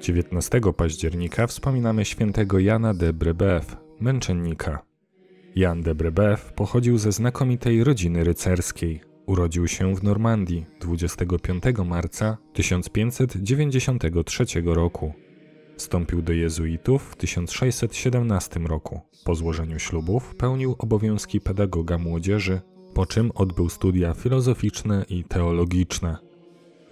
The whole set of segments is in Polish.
19 października wspominamy świętego Jana de Brebeuf, męczennika. Jan de Brebeuf pochodził ze znakomitej rodziny rycerskiej. Urodził się w Normandii 25 marca 1593 roku. Wstąpił do jezuitów w 1617 roku. Po złożeniu ślubów pełnił obowiązki pedagoga młodzieży, po czym odbył studia filozoficzne i teologiczne.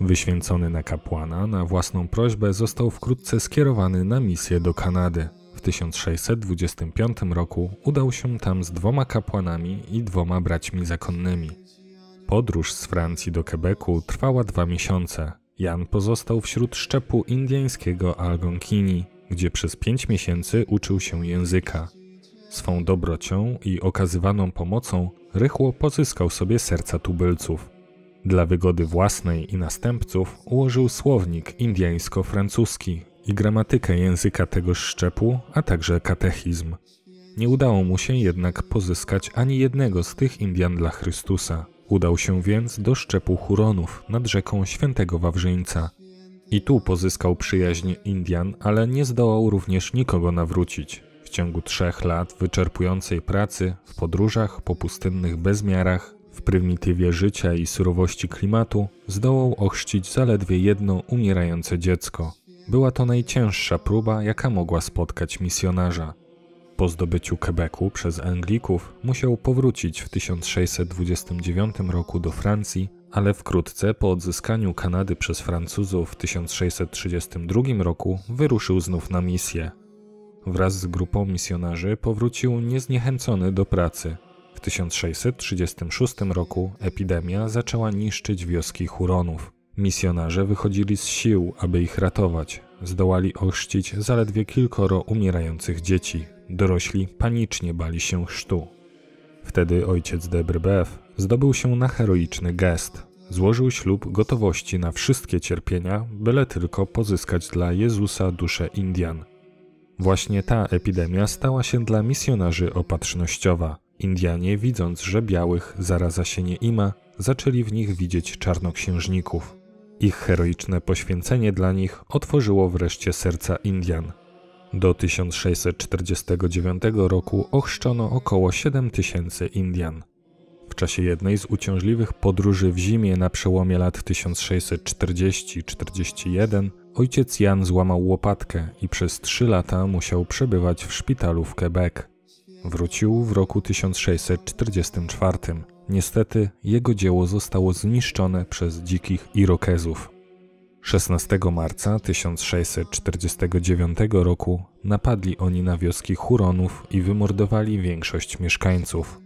Wyświęcony na kapłana, na własną prośbę został wkrótce skierowany na misję do Kanady. W 1625 roku udał się tam z dwoma kapłanami i dwoma braćmi zakonnymi. Podróż z Francji do Quebecu trwała dwa miesiące. Jan pozostał wśród szczepu indyjskiego Algonkini, gdzie przez pięć miesięcy uczył się języka. Swą dobrocią i okazywaną pomocą rychło pozyskał sobie serca tubylców. Dla wygody własnej i następców ułożył słownik indyjsko-francuski i gramatykę języka tegoż szczepu, a także katechizm. Nie udało mu się jednak pozyskać ani jednego z tych Indian dla Chrystusa. Udał się więc do szczepu Huronów nad rzeką Świętego Wawrzyńca. I tu pozyskał przyjaźń Indian, ale nie zdołał również nikogo nawrócić. W ciągu trzech lat wyczerpującej pracy, w podróżach po pustynnych bezmiarach, w prymitywie życia i surowości klimatu, zdołał ochrzcić zaledwie jedno umierające dziecko. Była to najcięższa próba, jaka mogła spotkać misjonarza. Po zdobyciu Quebecu przez Anglików musiał powrócić w 1629 roku do Francji, ale wkrótce po odzyskaniu Kanady przez Francuzów w 1632 roku wyruszył znów na misję. Wraz z grupą misjonarzy powrócił niezniechęcony do pracy. W 1636 roku epidemia zaczęła niszczyć wioski Huronów. Misjonarze wychodzili z sił, aby ich ratować. Zdołali ochrzcić zaledwie kilkoro umierających dzieci. Dorośli panicznie bali się chrztu. Wtedy ojciec de Brebeuf zdobył się na heroiczny gest. Złożył ślub gotowości na wszystkie cierpienia, byle tylko pozyskać dla Jezusa duszę Indian. Właśnie ta epidemia stała się dla misjonarzy opatrznościowa. Indianie, widząc, że białych zaraza się nie ima, zaczęli w nich widzieć czarnoksiężników. Ich heroiczne poświęcenie dla nich otworzyło wreszcie serca Indian. Do 1649 roku ochrzczono około 7 tysięcy Indian. W czasie jednej z uciążliwych podróży w zimie na przełomie lat 1640-41 ojciec Jan złamał łopatkę i przez trzy lata musiał przebywać w szpitalu w Quebec. Wrócił w roku 1644. Niestety jego dzieło zostało zniszczone przez dzikich Irokezów. 16 marca 1649 roku napadli oni na wioski Huronów i wymordowali większość mieszkańców.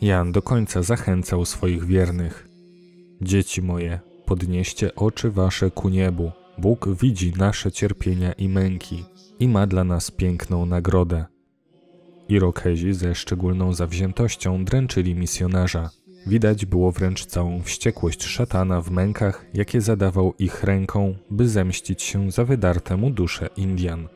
Jan do końca zachęcał swoich wiernych: Dzieci moje, podnieście oczy wasze ku niebu. Bóg widzi nasze cierpienia i męki i ma dla nas piękną nagrodę. Irokezi ze szczególną zawziętością dręczyli misjonarza. Widać było wręcz całą wściekłość szatana w mękach, jakie zadawał ich ręką, by zemścić się za wydarte mu dusze Indian.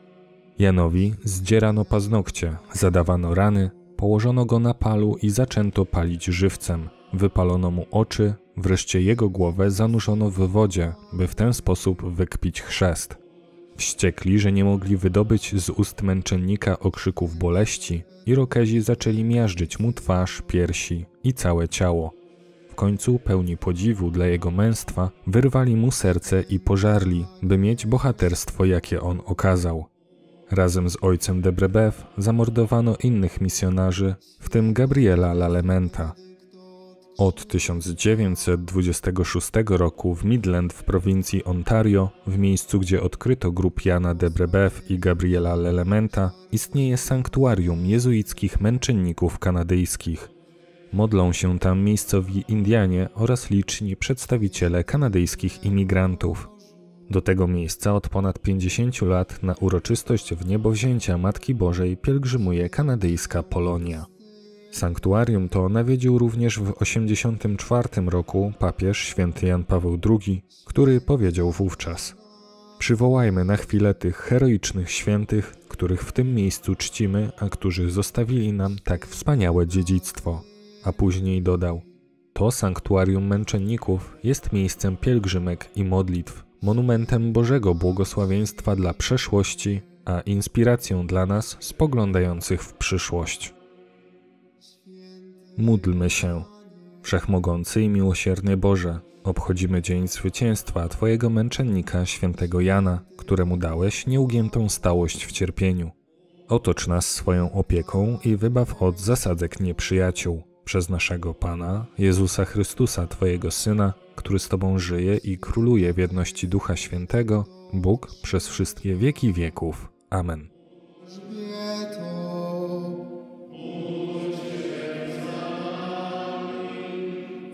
Janowi zdzierano paznokcie, zadawano rany, położono go na palu i zaczęto palić żywcem. Wypalono mu oczy, wreszcie jego głowę zanurzono w wodzie, by w ten sposób wykpić chrzest. Wściekli, że nie mogli wydobyć z ust męczennika okrzyków boleści, Irokezi zaczęli miażdżyć mu twarz, piersi i całe ciało. W końcu, pełni podziwu dla jego męstwa, wyrwali mu serce i pożarli, by mieć bohaterstwo, jakie on okazał. Razem z ojcem de zamordowano innych misjonarzy, w tym Gabriela Lalementa. Od 1926 roku w Midland w prowincji Ontario, w miejscu gdzie odkryto grup Jana de Brebeuf i Gabriela Lelementa, istnieje sanktuarium jezuickich męczenników kanadyjskich. Modlą się tam miejscowi Indianie oraz liczni przedstawiciele kanadyjskich imigrantów. Do tego miejsca od ponad 50 lat na uroczystość w niebowzięcia Matki Bożej pielgrzymuje kanadyjska Polonia. Sanktuarium to nawiedził również w 84 roku papież święty Jan Paweł II, który powiedział wówczas: Przywołajmy na chwilę tych heroicznych świętych, których w tym miejscu czcimy, a którzy zostawili nam tak wspaniałe dziedzictwo. A później dodał: To sanktuarium męczenników jest miejscem pielgrzymek i modlitw, monumentem Bożego błogosławieństwa dla przeszłości, a inspiracją dla nas spoglądających w przyszłość. Módlmy się. Wszechmogący i miłosierny Boże, obchodzimy dzień zwycięstwa Twojego męczennika, świętego Jana, któremu dałeś nieugiętą stałość w cierpieniu. Otocz nas swoją opieką i wybaw od zasadzek nieprzyjaciół przez naszego Pana, Jezusa Chrystusa, Twojego Syna, który z Tobą żyje i króluje w jedności Ducha Świętego, Bóg przez wszystkie wieki wieków. Amen.